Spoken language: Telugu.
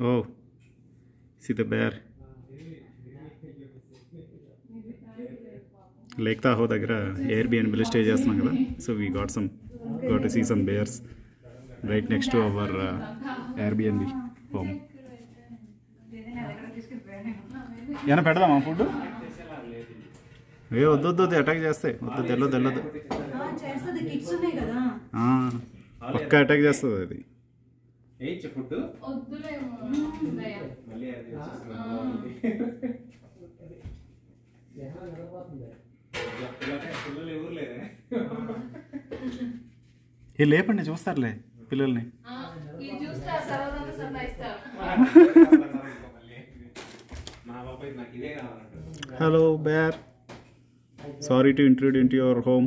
Oh see the bear Lake Tahoe దగ్గర ఎయిర్ బిఎన్బిలో స్టే చేస్తున్నాం కదా. So we got some got see some bears right next to our Airbnb home ఏమైనా పెడదామా ఫుడ్ ఏ వద్దు వద్దు వద్దు అటాక్ చేస్తాయి వద్దు తెల్లదు తెల్లదు. పక్కా అటాక్ చేస్తుంది అది. ఏయిచ్చు ఫుడ్ మళ్ళీ లేపండి చూస్తారులే పిల్లల్ని. Hello bear sorry to intrude into your home